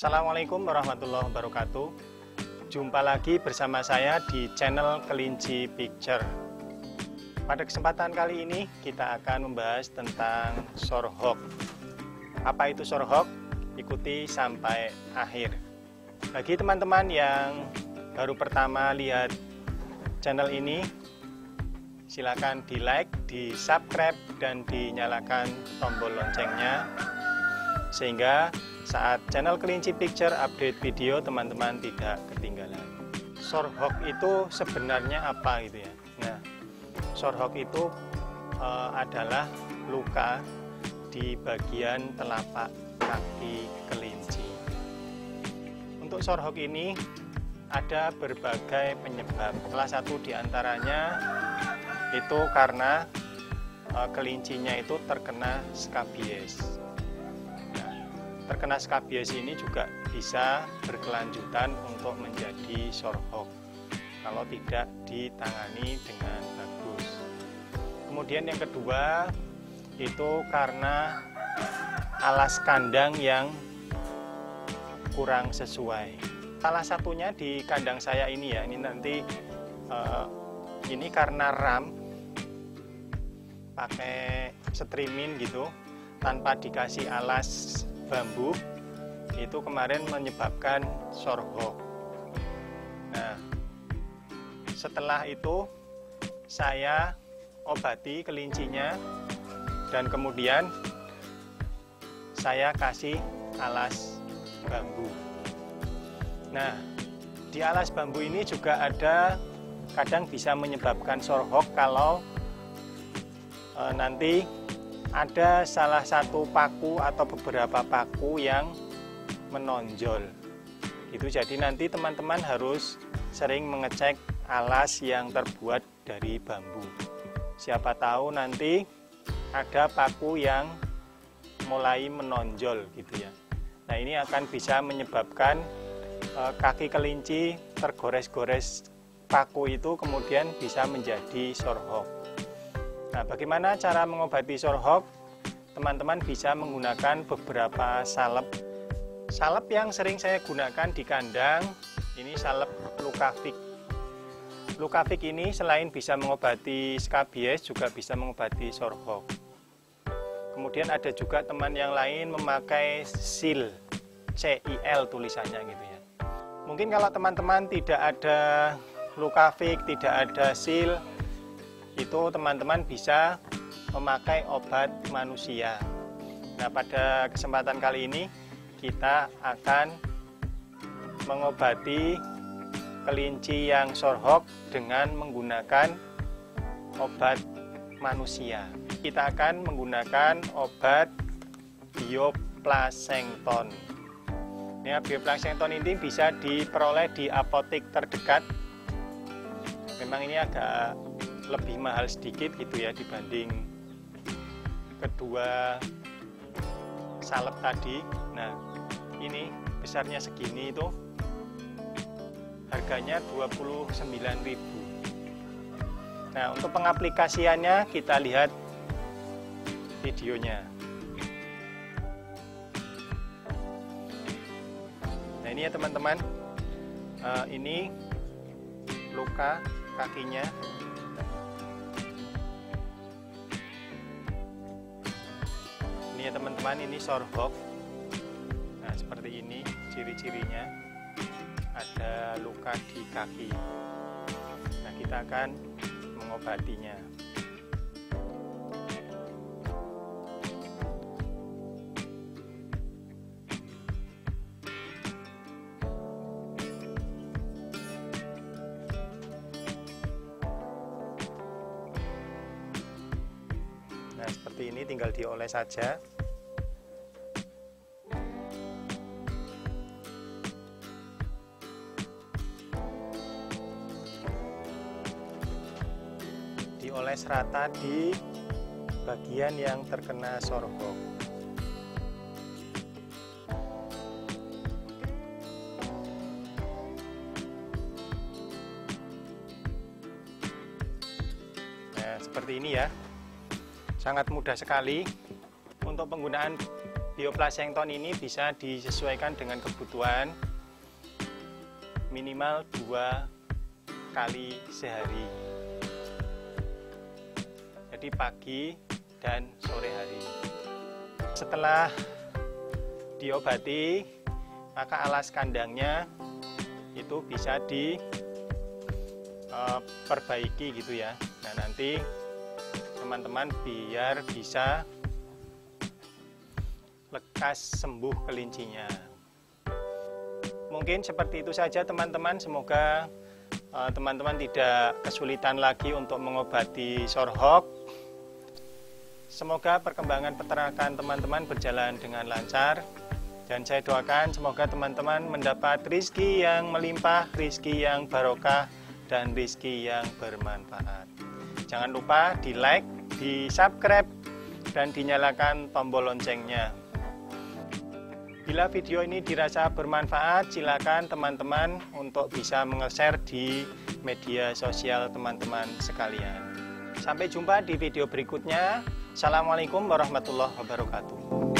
Assalamualaikum warahmatullahi wabarakatuh. Jumpa lagi bersama saya di channel Kelinci Picture. Pada kesempatan kali ini kita akan membahas tentang sorghok. Apa itu sorghok? Ikuti sampai akhir. Bagi teman-teman yang baru pertama lihat channel ini, silakan di like, di subscribe, dan dinyalakan tombol loncengnya sehingga saat channel Kelinci Picture update video teman-teman tidak ketinggalan. Sorghok itu sebenarnya apa gitu ya? Nah, sorghok itu e, adalah luka di bagian telapak kaki kelinci. Untuk sorghok ini ada berbagai penyebab. Salah satu di antaranya itu karena e, kelincinya itu terkena skabies terkena skabies ini juga bisa berkelanjutan untuk menjadi sorghok kalau tidak ditangani dengan bagus. Kemudian yang kedua itu karena alas kandang yang kurang sesuai. Salah satunya di kandang saya ini ya, ini nanti uh, ini karena ram pakai streaming gitu tanpa dikasih alas bambu itu kemarin menyebabkan sorghok. Nah, setelah itu saya obati kelincinya dan kemudian saya kasih alas bambu. Nah, di alas bambu ini juga ada kadang bisa menyebabkan sorghok kalau e, nanti ada salah satu paku atau beberapa paku yang menonjol. Itu jadi nanti teman-teman harus sering mengecek alas yang terbuat dari bambu. Siapa tahu nanti ada paku yang mulai menonjol gitu ya. Nah ini akan bisa menyebabkan e, kaki kelinci tergores-gores paku itu kemudian bisa menjadi sorghok Nah, bagaimana cara mengobati sorghok? Teman-teman bisa menggunakan beberapa salep. Salep yang sering saya gunakan di kandang, ini salep Lukavik. Lukavik ini selain bisa mengobati skabies, juga bisa mengobati sorghok. Kemudian ada juga teman yang lain memakai sil, CIL tulisannya gitu ya. Mungkin kalau teman-teman tidak ada Lukavik, tidak ada sil, itu teman-teman bisa memakai obat manusia. Nah, pada kesempatan kali ini kita akan mengobati kelinci yang sorhok dengan menggunakan obat manusia. Kita akan menggunakan obat bioplasengton. Ya, bioplasengton ini bisa diperoleh di apotek terdekat. Memang ini agak lebih mahal sedikit gitu ya dibanding kedua salep tadi. Nah ini besarnya segini itu. Harganya 29.000 nah untuk pengaplikasiannya kita lihat videonya. Nah ini ya teman-teman. Uh, ini luka kakinya ini ya teman-teman ini sorghok nah seperti ini ciri-cirinya. Ada luka di kaki. Nah kita akan mengobatinya Nah, seperti ini tinggal dioles saja. Dioles rata di bagian yang terkena sorghum. Nah, seperti ini ya sangat mudah sekali. Untuk penggunaan bioplankton ini bisa disesuaikan dengan kebutuhan minimal dua kali sehari. Jadi pagi dan sore hari. Setelah diobati maka alas kandangnya itu bisa diperbaiki eh, gitu ya. Nah nanti teman-teman biar bisa lekas sembuh kelincinya. Mungkin seperti itu saja teman-teman, semoga eh, teman-teman uh, tidak kesulitan lagi untuk mengobati sorhok. Semoga perkembangan peternakan teman-teman berjalan dengan lancar dan saya doakan semoga teman-teman mendapat rizki yang melimpah, rizki yang barokah, dan rizki yang bermanfaat. Jangan lupa di like, di subscribe, dan dinyalakan tombol loncengnya. Bila video ini dirasa bermanfaat, silakan teman-teman untuk bisa menge-share di media sosial teman-teman sekalian. Sampai jumpa di video berikutnya. Assalamualaikum warahmatullahi wabarakatuh.